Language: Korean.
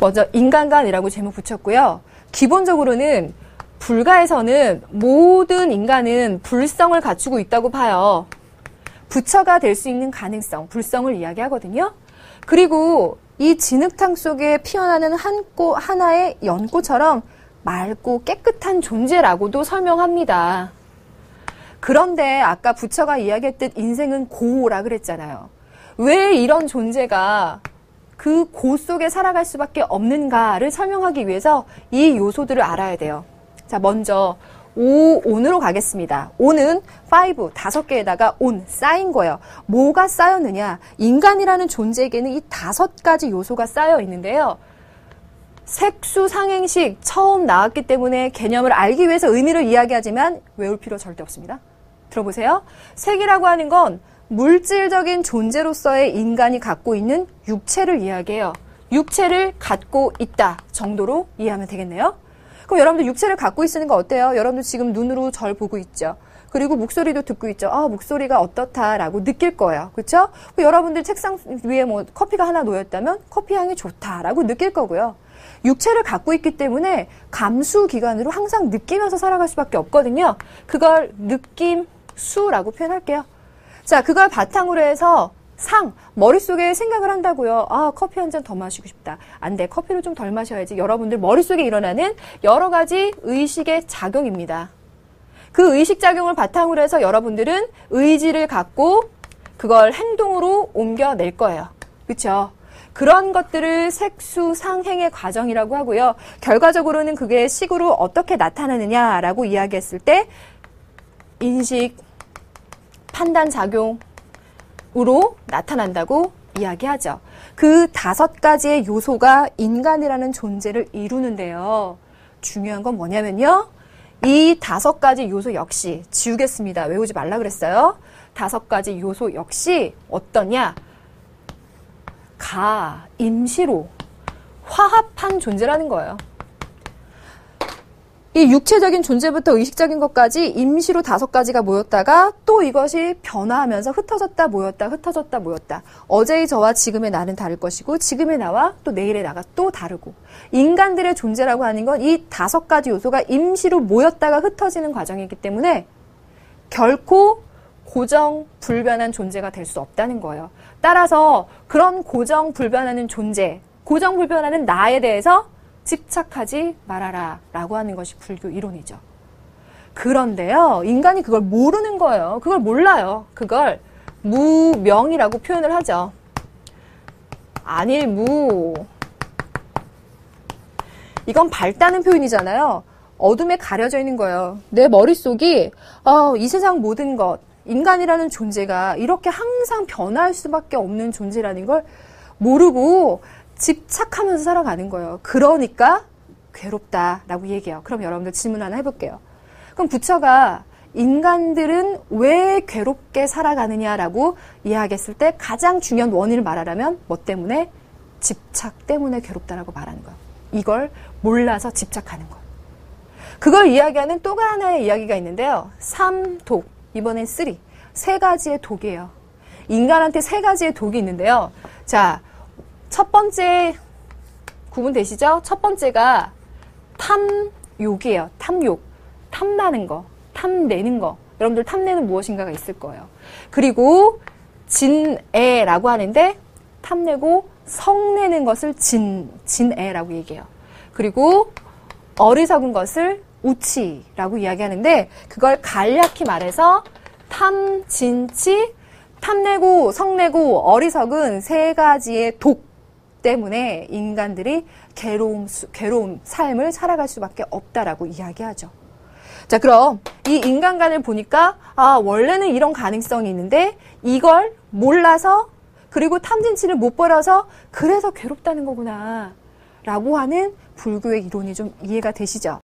먼저 인간관이라고 제목 붙였고요. 기본적으로는 불가에서는 모든 인간은 불성을 갖추고 있다고 봐요. 부처가 될 수 있는 가능성, 불성을 이야기하거든요. 그리고 이 진흙탕 속에 피어나는 한 꽃, 하나의 연꽃처럼 맑고 깨끗한 존재라고도 설명합니다. 그런데 아까 부처가 이야기했듯 인생은 고라 그랬잖아요. 왜 이런 존재가 그 고 속에 살아갈 수밖에 없는가를 설명하기 위해서 이 요소들을 알아야 돼요. 자, 먼저 오, 온으로 가겠습니다. 온은 5, 다섯 개에다가 온, 쌓인 거예요. 뭐가 쌓였느냐? 인간이라는 존재에게는 이 다섯 가지 요소가 쌓여 있는데요. 색수 상행식 처음 나왔기 때문에 개념을 알기 위해서 의미를 이야기하지만 외울 필요 절대 없습니다. 들어보세요. 색이라고 하는 건 물질적인 존재로서의 인간이 갖고 있는 육체를 이야기해요. 육체를 갖고 있다 정도로 이해하면 되겠네요. 그럼 여러분들 육체를 갖고 있는 거 어때요? 여러분들 지금 눈으로 절 보고 있죠. 그리고 목소리도 듣고 있죠. 아, 목소리가 어떻다라고 느낄 거예요. 그렇죠? 여러분들 책상 위에 뭐 커피가 하나 놓였다면 커피 향이 좋다라고 느낄 거고요. 육체를 갖고 있기 때문에 감수 기관으로 항상 느끼면서 살아갈 수밖에 없거든요. 그걸 느낌 수라고 표현할게요. 자, 그걸 바탕으로 해서 상, 머릿속에 생각을 한다고요. 아, 커피 한 잔 더 마시고 싶다. 안 돼. 커피를 좀 덜 마셔야지. 여러분들 머릿속에 일어나는 여러 가지 의식의 작용입니다. 그 의식 작용을 바탕으로 해서 여러분들은 의지를 갖고 그걸 행동으로 옮겨낼 거예요. 그렇죠? 그런 것들을 색수 상행의 과정이라고 하고요. 결과적으로는 그게 식으로 어떻게 나타나느냐라고 이야기했을 때 인식, 판단 작용으로 나타난다고 이야기하죠. 그 다섯 가지의 요소가 인간이라는 존재를 이루는데요. 중요한 건 뭐냐면요. 이 다섯 가지 요소 역시 지우겠습니다. 외우지 말라 그랬어요. 다섯 가지 요소 역시 어떠냐? 가, 임시로 화합한 존재라는 거예요. 이 육체적인 존재부터 의식적인 것까지 임시로 다섯 가지가 모였다가 또 이것이 변화하면서 흩어졌다 모였다 흩어졌다 모였다. 어제의 저와 지금의 나는 다를 것이고 지금의 나와 또 내일의 나가 또 다르고 인간들의 존재라고 하는 건 이 다섯 가지 요소가 임시로 모였다가 흩어지는 과정이기 때문에 결코 고정 불변한 존재가 될 수 없다는 거예요. 따라서 그런 고정 불변하는 존재, 고정 불변하는 나에 대해서 집착하지 말아라 라고 하는 것이 불교 이론이죠. 그런데요, 인간이 그걸 모르는 거예요. 그걸 몰라요. 그걸 무명이라고 표현을 하죠. 안일무. 이건 밝다는 표현이잖아요. 어둠에 가려져 있는 거예요. 내 머릿속이, 어, 이 세상 모든 것, 인간이라는 존재가 이렇게 항상 변할 수밖에 없는 존재라는 걸 모르고 집착하면서 살아가는 거예요. 그러니까 괴롭다라고 얘기해요. 그럼 여러분들 질문 하나 해볼게요. 그럼 부처가 인간들은 왜 괴롭게 살아가느냐라고 이야기했을 때 가장 중요한 원인을 말하라면 뭐 때문에? 집착 때문에 괴롭다라고 말하는 거예요. 이걸 몰라서 집착하는 거예요. 그걸 이야기하는 또 하나의 이야기가 있는데요. 삼독, 이번엔 three. 세 가지의 독이에요. 인간한테 세 가지의 독이 있는데요. 자, 첫 번째 구분되시죠? 첫 번째가 탐욕이에요. 탐욕. 탐나는 거. 탐내는 거. 여러분들 탐내는 무엇인가가 있을 거예요. 그리고 진애라고 하는데 탐내고 성내는 것을 진, 진애라고 얘기해요. 그리고 어리석은 것을 우치라고 이야기하는데 그걸 간략히 말해서 탐, 진치, 탐내고 성내고 어리석은 세 가지의 독 때문에 인간들이 괴로움, 괴로움 삶을 살아갈 수밖에 없다라고 이야기하죠. 자, 그럼 이 인간관을 보니까 아, 원래는 이런 가능성이 있는데 이걸 몰라서 그리고 탐진치를 못 벌어서 그래서 괴롭다는 거구나. 라고 하는 불교의 이론이 좀 이해가 되시죠?